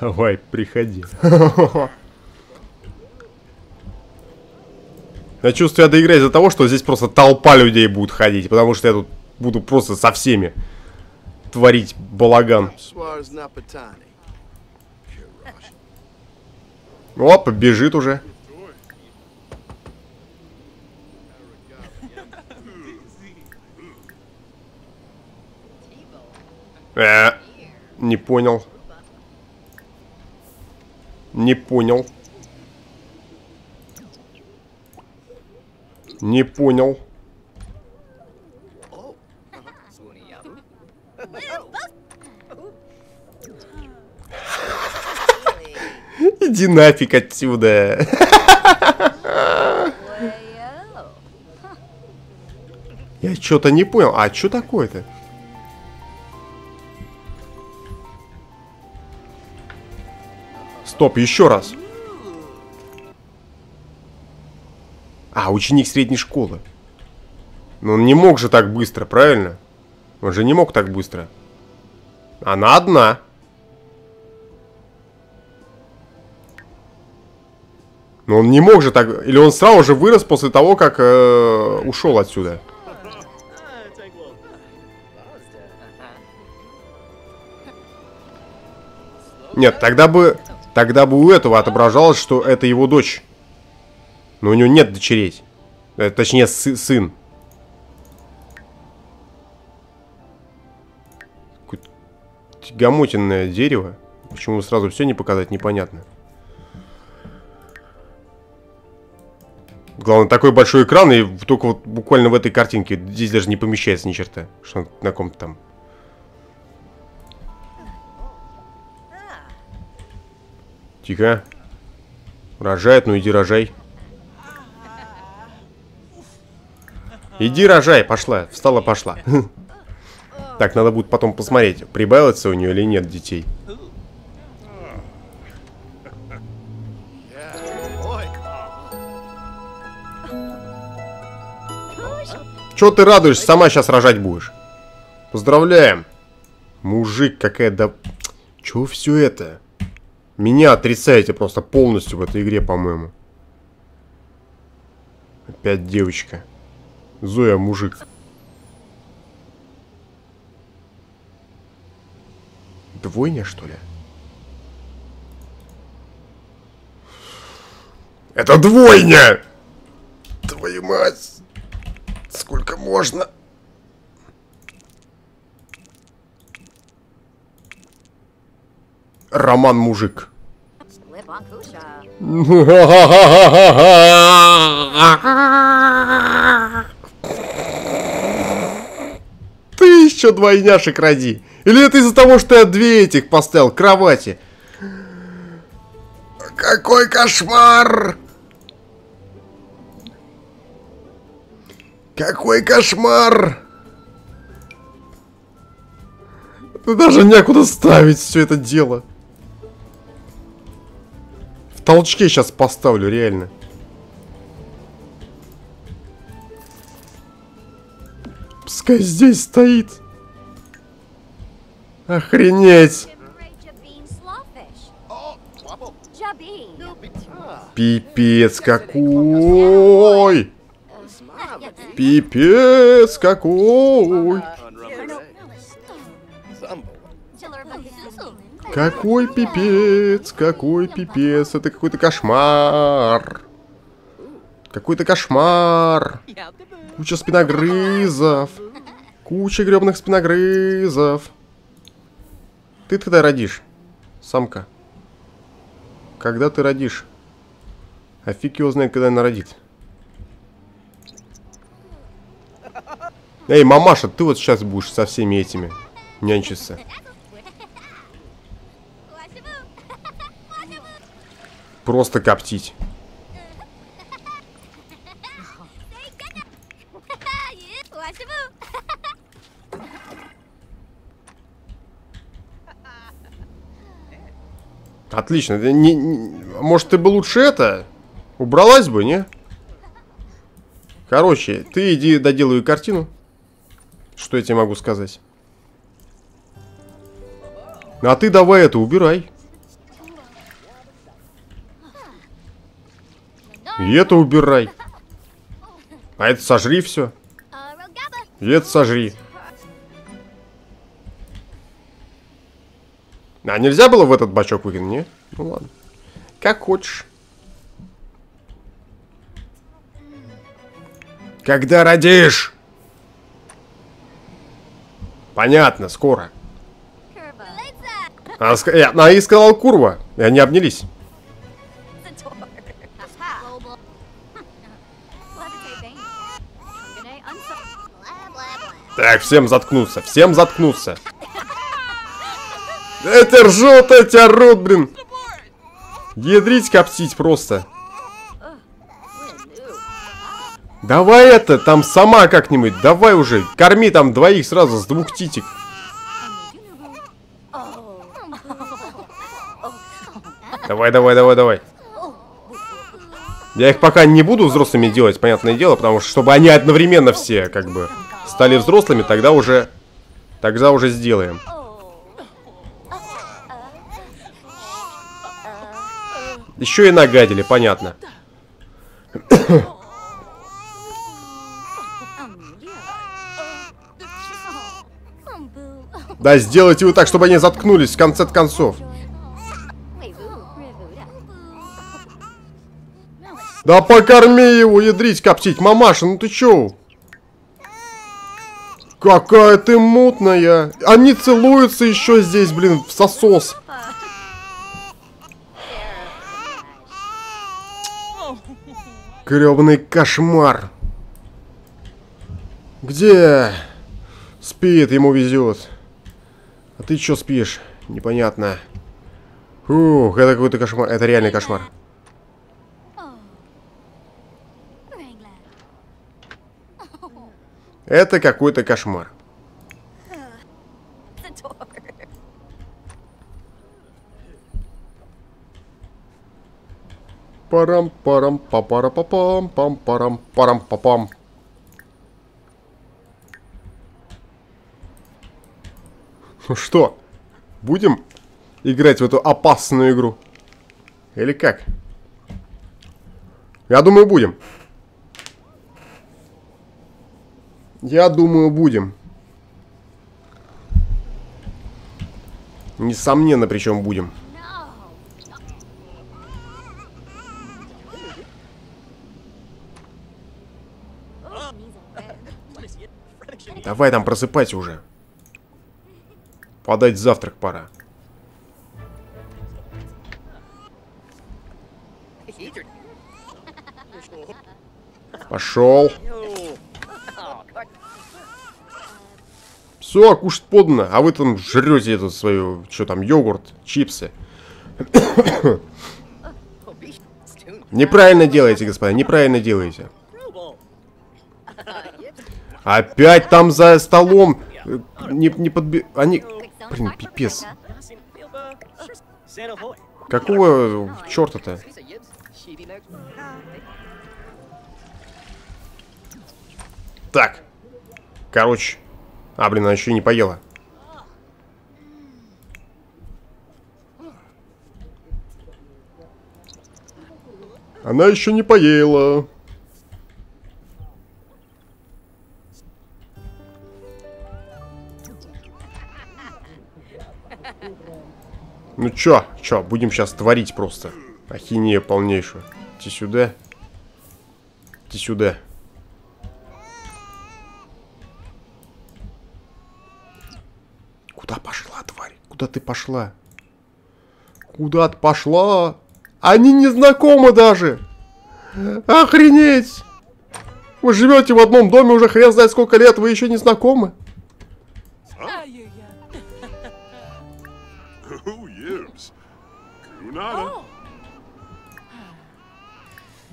Давай, приходи. Я чувствую, я доиграю из-за того, что здесь просто толпа людей будет ходить, потому что я тут буду просто со всеми творить балаган. О, побежит уже. Э, не понял. Не понял. Не понял. Иди нафиг отсюда. Я что-то не понял. А что такое-то? Стоп, еще раз. А, ученик средней школы. Но он не мог же так быстро, правильно? Он же не мог так быстро. Она одна. Но он не мог же так... Или он сразу же вырос после того, как э, ушел отсюда. Нет, тогда бы... Тогда бы у этого отображалось, что это его дочь. Но у него нет дочерей. Э, точнее, сы сын. Тягомотинное дерево. Почему сразу все не показать, непонятно. Главное, такой большой экран, и только вот буквально в этой картинке здесь даже не помещается ни черта. Что на ком-то там. Тихо. Рожает, ну иди рожай. Иди рожай, пошла. Встала, пошла. Так, надо будет потом посмотреть, прибавится у нее или нет детей. Чего ты радуешься? Сама сейчас рожать будешь. Поздравляем. Мужик, какая да... Чего все это? Меня отрицаете просто полностью в этой игре, по-моему. Опять девочка. Зоя, мужик. Двойня, что ли? Это двойня! Твою мать! Сколько можно? Роман мужик. Ты еще двойняшек роди. Или это из-за того, что я две этих поставил кровати? Какой кошмар! Какой кошмар! Да даже некуда ставить все это дело. Толчке сейчас поставлю, реально. Пускай здесь стоит. Охренеть. Пипец какой! Пипец какой! Какой пипец, какой пипец, это какой-то кошмар. Какой-то кошмар. Куча спиногрызов. Куча гребных спиногрызов. Ты когда родишь? Самка. Когда ты родишь? А фиг его знает, когда она родит. Эй, мамаша, ты вот сейчас будешь со всеми этими нянчиться. Просто коптить. Отлично. Не- не- может, ты бы лучше это? Убралась бы, не? Короче, ты иди доделай картину. Что я тебе могу сказать? А ты давай это убирай. И это убирай. А это сожри все. И это сожри. А нельзя было в этот бачок выкинуть, не? Ну ладно. Как хочешь. Когда родишь? Понятно, скоро. Curva. Liza. Она, э, она и сказала курва, и они обнялись. Так, всем заткнуться, всем заткнуться. Эти ржут, эти орут, блин. Ядрить коптить просто. Давай это, там сама как-нибудь, давай уже, корми там двоих сразу с двух титик. Давай, давай, давай, давай. Я их пока не буду взрослыми делать, понятное дело, потому что чтобы они одновременно все как бы стали взрослыми, тогда уже тогда уже сделаем. Еще и нагадили, понятно. Да, сделайте вы так, чтобы они заткнулись в конце концов. Да покорми его, ядрить, коптить. Мамаша, ну ты чё? Какая ты мутная. Они целуются еще здесь, блин, в сосос. Гребаный кошмар. Где? Спит, ему везет. А ты чё спишь? Непонятно. Ух, это какой-то кошмар. Это реальный кошмар. Это какой-то кошмар. Парам парам папара папам пам парам парам папам. Ну что, будем играть в эту опасную игру? Или как? Я думаю, будем. Я думаю, будем. Несомненно, причем будем. Давай там просыпайся уже. Подать завтрак пора. Пошел. Все, кушать подано, а вы там жрете эту свою, что там, йогурт, чипсы. Неправильно делаете, господа, неправильно делаете. Опять там за столом. э, Не, не подби... Они... Блин, пипец. Какого черта-то? Так. Короче. А, блин, она еще не поела. Она еще не поела. Ну чё, чё, будем сейчас творить просто. Ахинею полнейшую. Иди сюда. Иди сюда. Куда ты пошла? Куда ты пошла? Они не знакомы даже. Охренеть. Вы живете в одном доме уже хрен знает сколько лет, вы еще не знакомы.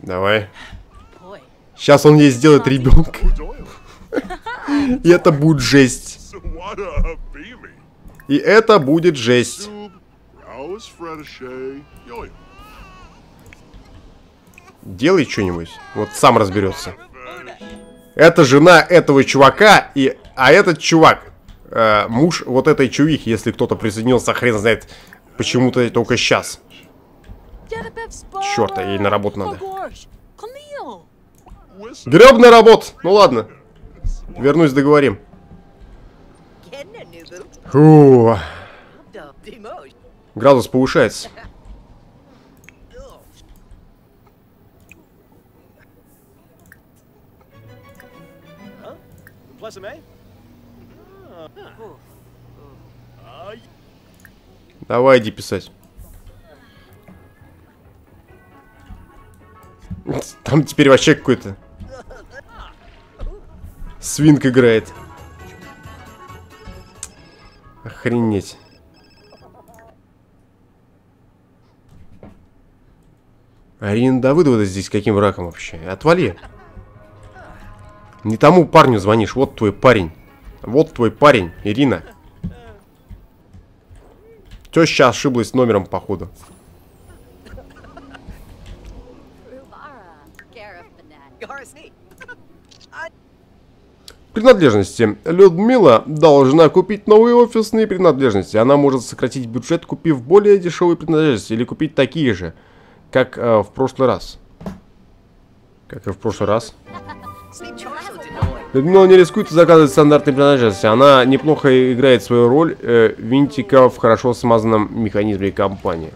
Давай. Сейчас он ей сделает ребенка. И это будет жесть. И это будет жесть. Делай что-нибудь. Вот сам разберется. Это жена этого чувака, и... а этот чувак э, муж вот этой чувихи, если кто-то присоединился, хрен знает, почему-то только сейчас. Чёрт, а ей на работу надо. Гребная работа! Ну ладно. Вернусь, договорим. Фу, градус повышается. Давай, иди писать. Там теперь вообще какой-то... Свинк играет. Охренеть. Арина Давыдова здесь каким раком вообще? Отвали. Не тому парню звонишь. Вот твой парень. Вот твой парень, Ирина. Теща ошиблась номером, походу. Принадлежности. Людмила должна купить новые офисные принадлежности. Она может сократить бюджет, купив более дешевые принадлежности, или купить такие же, как э, в прошлый раз. Как и в прошлый раз. Людмила не рискует заказывать стандартные принадлежности. Она неплохо играет свою роль э, винтика в хорошо смазанном механизме компании.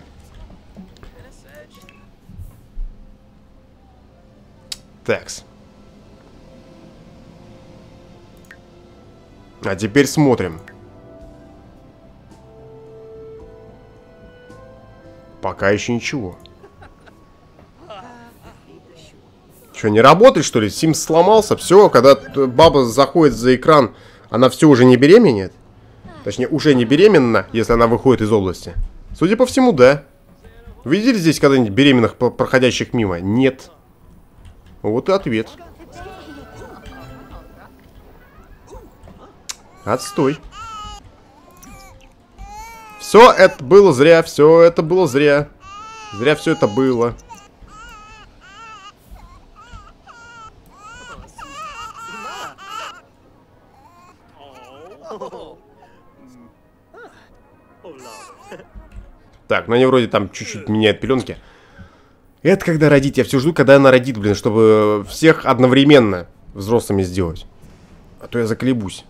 Такс. А теперь смотрим. Пока еще ничего. Что, не работает, что ли? Сим сломался? Все, когда баба заходит за экран, она все уже не беременеет? Точнее, уже не беременна, если она выходит из области. Судя по всему, да. Видели здесь когда-нибудь беременных, проходящих мимо? Нет. Вот и ответ. Отстой. Все это было зря, все это было зря. Зря все это было. Так, ну они вроде там чуть-чуть меняют пеленки. Это когда родить. Я все жду, когда она родит, блин, чтобы всех одновременно взрослыми сделать. А то я заколебусь.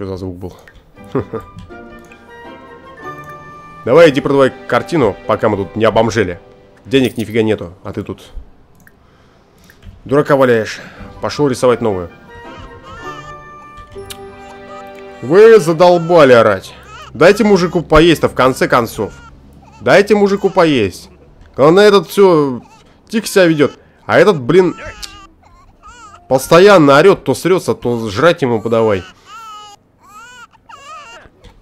Что за звук был? Давай иди продавай картину, пока мы тут не обомжели. Денег нифига нету, а ты тут дурака валяешь. Пошел рисовать новую. Вы задолбали орать. Дайте мужику поесть-то в конце концов. Дайте мужику поесть. Главное, этот все тихо себя ведет. А этот, блин, постоянно орет, то срется, то жрать ему подавай.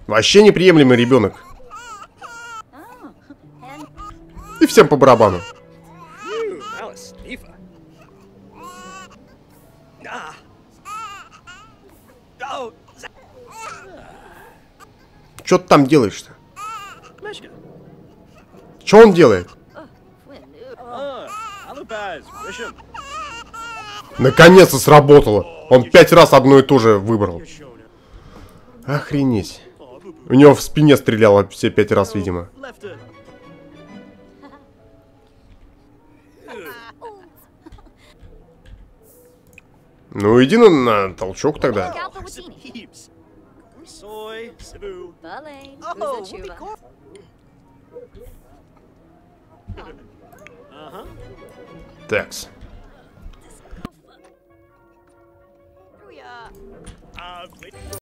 Вообще неприемлемый ребенок. И всем по барабану. Что ты там делаешь-то? Что он делает? Наконец-то сработало. Он пять раз одно и то же выбрал. Охренеть. У него в спине стреляло все пять раз, видимо. Ну иди на, на толчок тогда. Oh. Uh-huh. Такс. Uh.